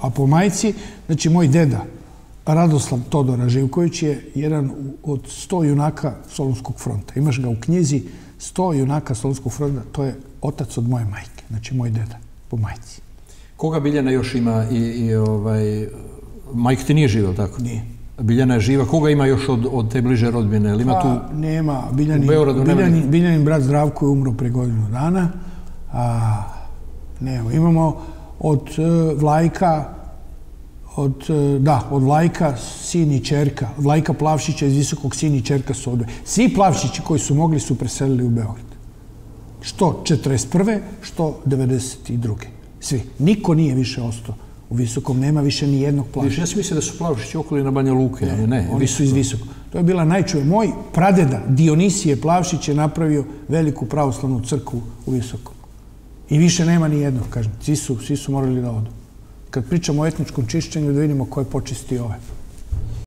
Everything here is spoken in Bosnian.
A po majci, znači moj deda, Radoslav Todora Živković je jedan od sto junaka Solunskog fronta. Imaš ga u knjizi sto junaka Solunskog fronta, to je otac od moje majke, znači moj deda po majci. Koga Biljana još ima i, i ovaj, majke ti nije živa, tako? Nije. Biljana je živa. Koga ima još od, od te bliže rodbine? Ili ima Pa, tu... nema. Biljanin, u Beogradu nema Biljanin, brat Zdravko je umro pre godinu dana. A, nema. Imamo od uh, Vlajka, od, e, da, od Vlajka, sin i čerka, Vlajka Plavšića iz Visokog sin i čerka su ovdje. Svi Plavšići koji su mogli su preselili u Beograd. Što 41. što 92. Svi. Niko nije više ostao u Visokom. Nema više ni jednog Plavšića. ja sam mislio da su Plavšići okoli na Banja Luke, ali ne. Oni su iz Visokog. To je bila najčuje. Moj pradeda Dionisije Plavšić je napravio veliku pravoslavnu crkvu u Visokom. I više nema ni jednog, kažem. Svi su, svi su morali da odu. Kad pričamo o etničkom čišćenju, da vidimo ko je počistio ove.